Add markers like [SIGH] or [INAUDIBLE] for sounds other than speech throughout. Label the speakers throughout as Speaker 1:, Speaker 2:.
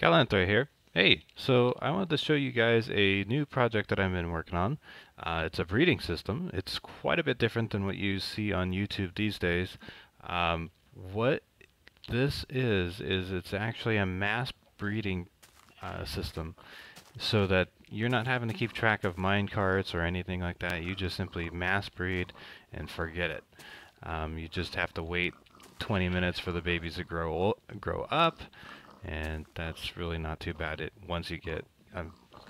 Speaker 1: Kallanthre here. Hey, so I wanted to show you guys a new project that I've been working on. Uh, it's a breeding system. It's quite a bit different than what you see on YouTube these days. Um, what this is, is it's actually a mass breeding uh, system so that you're not having to keep track of mine carts or anything like that. You just simply mass breed and forget it. Um, you just have to wait 20 minutes for the babies to grow grow up and that's really not too bad it once you get a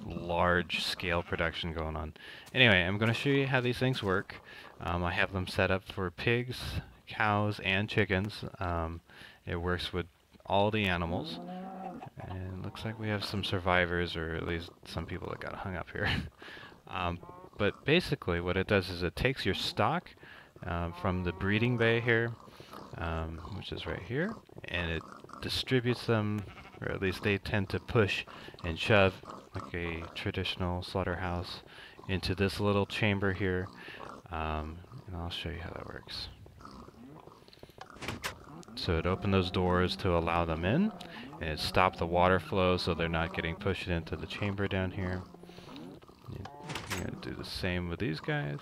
Speaker 1: large scale production going on. Anyway, I'm going to show you how these things work. Um, I have them set up for pigs, cows, and chickens. Um, it works with all the animals. And looks like we have some survivors, or at least some people that got hung up here. [LAUGHS] um, but basically what it does is it takes your stock uh, from the breeding bay here, um, which is right here, and it distributes them, or at least they tend to push and shove like a traditional slaughterhouse into this little chamber here. Um, and I'll show you how that works. So it opened those doors to allow them in, and it stopped the water flow so they're not getting pushed into the chamber down here. Going to do the same with these guys.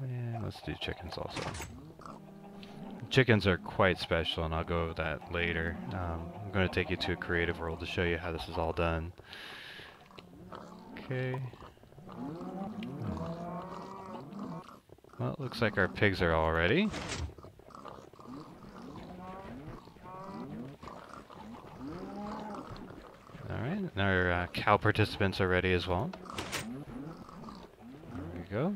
Speaker 1: And let's do chickens also. Chickens are quite special, and I'll go over that later. Um, I'm going to take you to a creative world to show you how this is all done. Okay. Well, it looks like our pigs are all ready. Alright, our uh, cow participants are ready as well. There we go.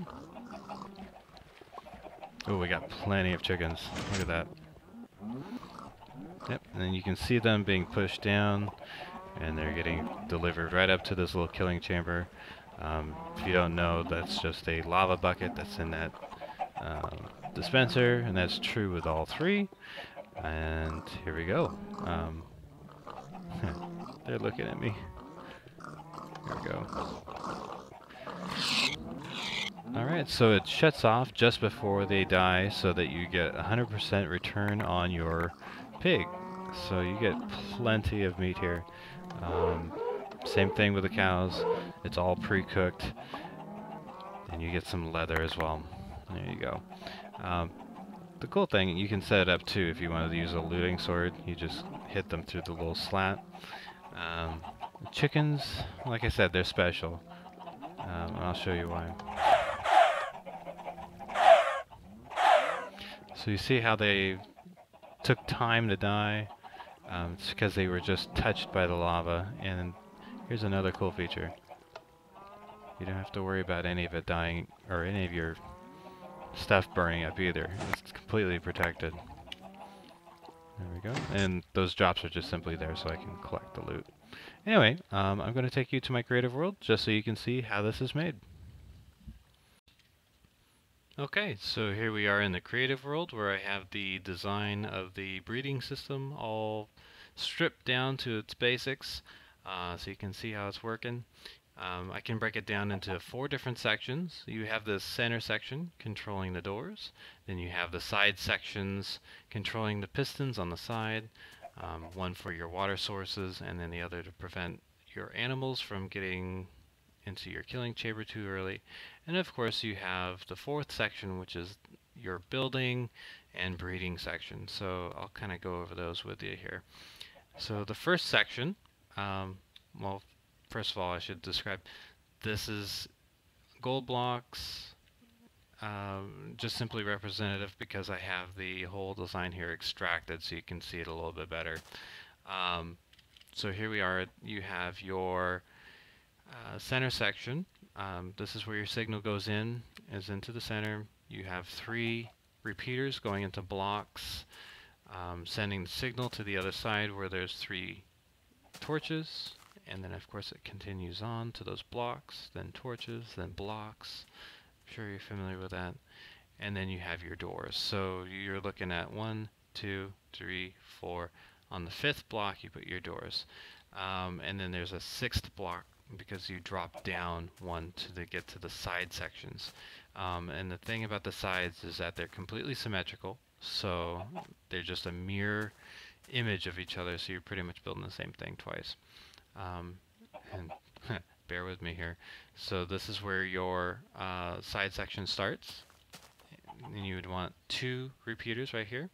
Speaker 1: Oh, we got plenty of chickens. Look at that. Yep, and then you can see them being pushed down, and they're getting delivered right up to this little killing chamber. Um, if you don't know, that's just a lava bucket that's in that uh, dispenser, and that's true with all three. And here we go. Um, [LAUGHS] they're looking at me. Here we go. Alright, so it shuts off just before they die so that you get 100% return on your pig. So you get plenty of meat here. Um, same thing with the cows. It's all pre-cooked. And you get some leather as well. There you go. Um, the cool thing, you can set it up too if you wanted to use a looting sword. You just hit them through the little slat. Um, chickens, like I said, they're special. Um, I'll show you why. So you see how they took time to die? Um, it's because they were just touched by the lava. And here's another cool feature. You don't have to worry about any of it dying, or any of your stuff burning up either. It's completely protected. There we go. And those drops are just simply there so I can collect the loot. Anyway, um, I'm going to take you to my creative world just so you can see how this is made. Okay, so here we are in the creative world where I have the design of the breeding system all stripped down to its basics uh, so you can see how it's working. Um, I can break it down into four different sections. You have the center section controlling the doors, then you have the side sections controlling the pistons on the side, um, one for your water sources and then the other to prevent your animals from getting into your killing chamber too early. And of course you have the fourth section which is your building and breeding section. So I'll kind of go over those with you here. So the first section, um, well first of all I should describe this is gold blocks um, just simply representative because I have the whole design here extracted so you can see it a little bit better. Um, so here we are, you have your uh, center section. Um, this is where your signal goes in, is into the center. You have three repeaters going into blocks, um, sending the signal to the other side where there's three torches, and then of course it continues on to those blocks, then torches, then blocks. I'm sure you're familiar with that. And then you have your doors. So you're looking at one, two, three, four. On the fifth block you put your doors. Um, and then there's a sixth block because you drop down one to the, get to the side sections. Um, and the thing about the sides is that they're completely symmetrical, so they're just a mirror image of each other, so you're pretty much building the same thing twice. Um, and [LAUGHS] bear with me here. So this is where your uh, side section starts. And you would want two repeaters right here.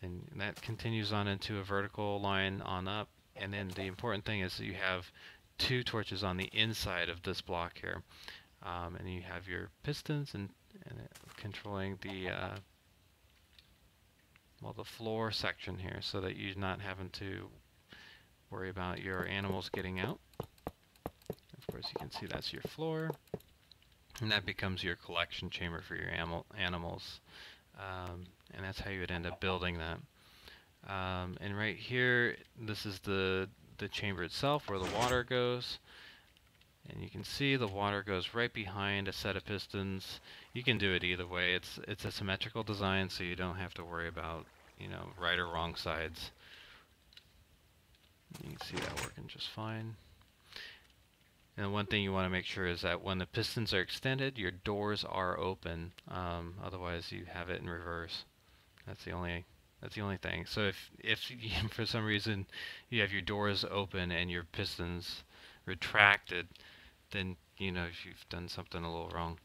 Speaker 1: Then that continues on into a vertical line on up. And then the important thing is that you have two torches on the inside of this block here. Um, and you have your pistons and, and controlling the uh, well the floor section here so that you're not having to worry about your animals getting out. Of course you can see that's your floor and that becomes your collection chamber for your animal animals um, and that's how you would end up building that. Um, and right here this is the the chamber itself where the water goes and you can see the water goes right behind a set of pistons. You can do it either way. It's it's a symmetrical design, so you don't have to worry about you know right or wrong sides. You can see that working just fine. And one thing you want to make sure is that when the pistons are extended, your doors are open. Um, otherwise, you have it in reverse. That's the only that's the only thing. So if if [LAUGHS] for some reason you have your doors open and your pistons retracted, then you know you've done something a little wrong.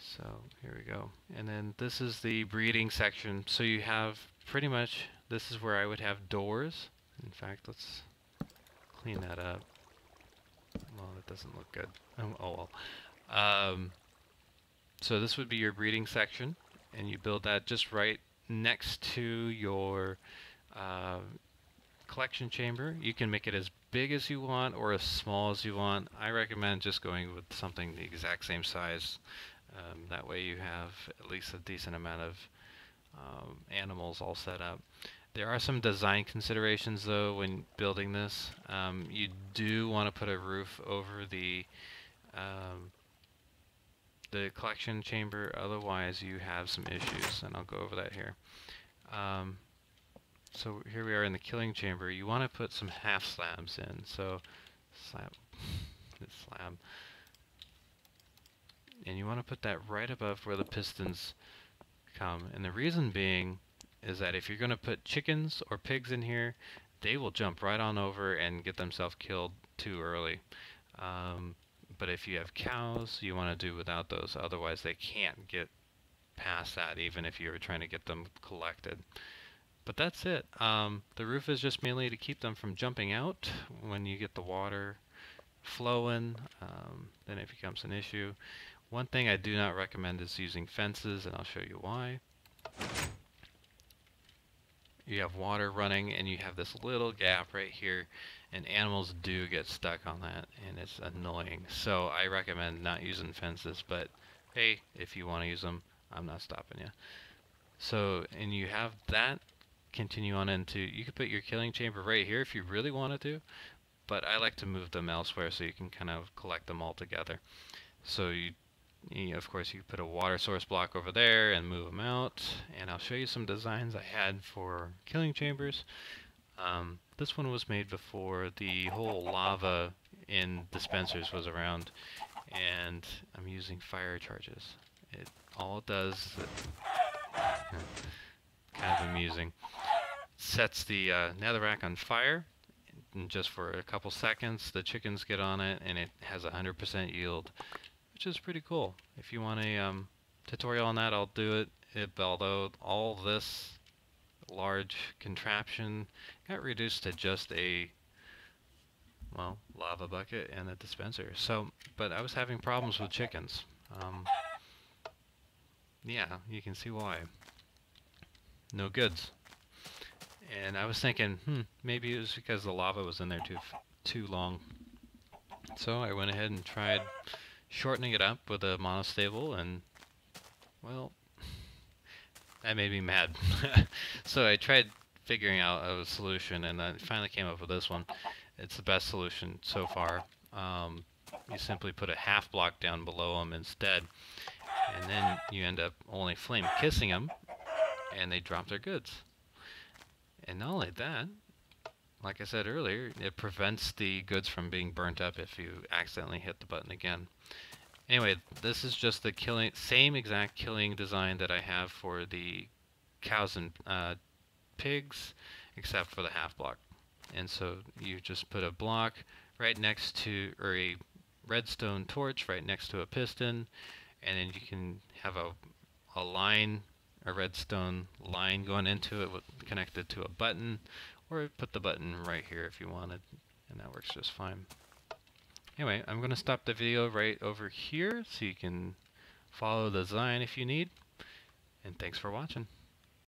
Speaker 1: So here we go. And then this is the breeding section. So you have pretty much, this is where I would have doors. In fact, let's clean that up. Well, that doesn't look good. Oh, [LAUGHS] oh well. Um, so this would be your breeding section. And you build that just right next to your uh, collection chamber. You can make it as big as you want or as small as you want. I recommend just going with something the exact same size. Um, that way you have at least a decent amount of um, animals all set up. There are some design considerations though when building this. Um, you do want to put a roof over the um, the collection chamber, otherwise you have some issues, and I'll go over that here. Um, so here we are in the killing chamber. You want to put some half slabs in. So slab, [LAUGHS] slab, and you want to put that right above where the pistons come. And the reason being is that if you're going to put chickens or pigs in here, they will jump right on over and get themselves killed too early. Um, but if you have cows, you want to do without those. Otherwise, they can't get past that, even if you were trying to get them collected. But that's it. Um, the roof is just mainly to keep them from jumping out when you get the water flowing. Um, then it becomes an issue. One thing I do not recommend is using fences, and I'll show you why. You have water running, and you have this little gap right here, and animals do get stuck on that, and it's annoying. So I recommend not using fences, but hey, if you want to use them, I'm not stopping you. So, and you have that continue on into, you could put your killing chamber right here if you really wanted to, but I like to move them elsewhere so you can kind of collect them all together. So you, you of course you put a water source block over there and move them out, and I'll show you some designs I had for killing chambers. Um, this one was made before the whole lava in dispensers was around, and I'm using fire charges. It all it does, it, kind of amusing. Sets the uh, netherrack on fire and just for a couple seconds the chickens get on it and it has a 100% yield which is pretty cool. If you want a um, tutorial on that I'll do it, it although all this large contraption. Got reduced to just a well lava bucket and a dispenser. So but I was having problems with chickens. Um, yeah you can see why. No goods. And I was thinking, hmm, maybe it was because the lava was in there too too long. So I went ahead and tried shortening it up with a monostable, and well, that made me mad. [LAUGHS] so I tried figuring out a solution, and I finally came up with this one. It's the best solution so far. Um, you simply put a half block down below them instead, and then you end up only flame kissing them, and they drop their goods. And not only that, like I said earlier, it prevents the goods from being burnt up if you accidentally hit the button again. Anyway, this is just the killing, same exact killing design that I have for the cows and uh, pigs, except for the half block. And so you just put a block right next to, or a redstone torch right next to a piston, and then you can have a, a line, a redstone line going into it with, connected to a button, or put the button right here if you wanted, and that works just fine. Anyway, I'm going to stop the video right over here so you can follow the design if you need. And thanks for watching.